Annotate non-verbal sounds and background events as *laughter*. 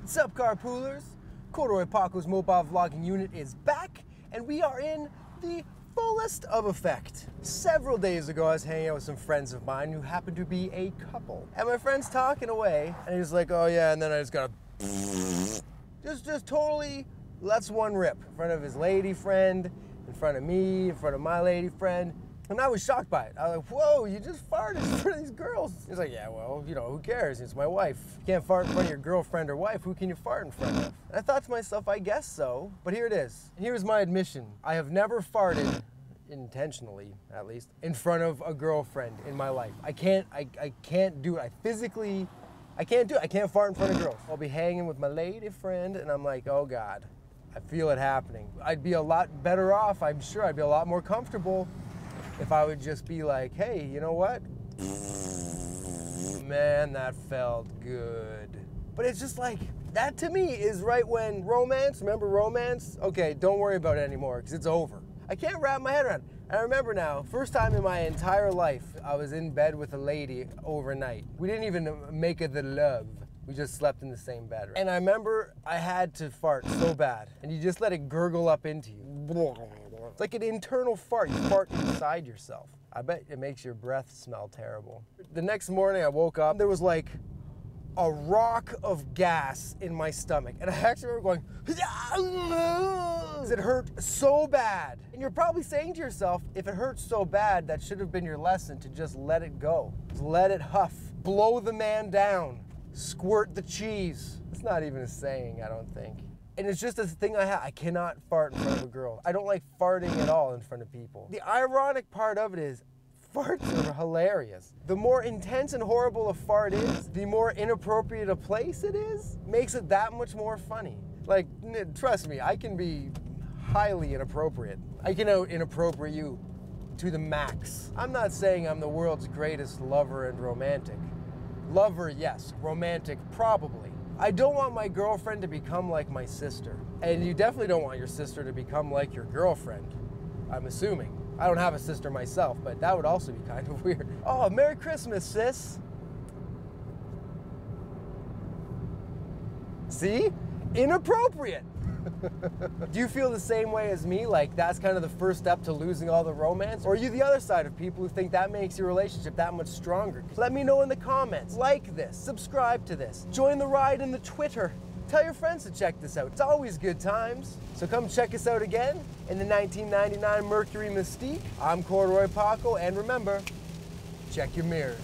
What's up, carpoolers? Corduroy Paco's mobile vlogging unit is back, and we are in the fullest of effect. Several days ago, I was hanging out with some friends of mine who happened to be a couple. And my friend's talking away, and he's like, oh yeah, and then I just got a *sniffs* just just totally lets one rip in front of his lady friend, in front of me, in front of my lady friend. And I was shocked by it. I was like, whoa, you just farted in front of these girls. He's like, yeah, well, you know, who cares? It's my wife. You can't fart in front of your girlfriend or wife. Who can you fart in front of? And I thought to myself, I guess so. But here it is. Here's my admission. I have never farted intentionally at least in front of a girlfriend in my life i can't I, I can't do it i physically i can't do it i can't fart in front of girls i'll be hanging with my lady friend and i'm like oh god i feel it happening i'd be a lot better off i'm sure i'd be a lot more comfortable if i would just be like hey you know what man that felt good but it's just like that to me is right when romance remember romance okay don't worry about it anymore because it's over I can't wrap my head around. I remember now, first time in my entire life, I was in bed with a lady overnight. We didn't even make it the love. We just slept in the same bed. Right? And I remember I had to fart so bad, and you just let it gurgle up into you. It's like an internal fart. You fart inside yourself. I bet it makes your breath smell terrible. The next morning I woke up, there was like a rock of gas in my stomach. And I actually remember going, it hurt so bad. And you're probably saying to yourself, if it hurts so bad, that should have been your lesson to just let it go. Just let it huff. Blow the man down. Squirt the cheese. It's not even a saying, I don't think. And it's just a thing I have. I cannot fart in front of a girl. I don't like farting at all in front of people. The ironic part of it is farts are hilarious. The more intense and horrible a fart is, the more inappropriate a place it is, makes it that much more funny. Like, trust me, I can be highly inappropriate. I can out inappropriate you to the max. I'm not saying I'm the world's greatest lover and romantic. Lover, yes. Romantic, probably. I don't want my girlfriend to become like my sister. And you definitely don't want your sister to become like your girlfriend, I'm assuming. I don't have a sister myself, but that would also be *laughs* kind of weird. Oh, Merry Christmas, sis. See? Inappropriate. Do you feel the same way as me? Like that's kind of the first step to losing all the romance? Or are you the other side of people who think that makes your relationship that much stronger? Let me know in the comments. Like this, subscribe to this, join the ride in the Twitter. Tell your friends to check this out. It's always good times. So come check us out again in the 1999 Mercury Mystique. I'm Corduroy Paco, and remember, check your mirrors.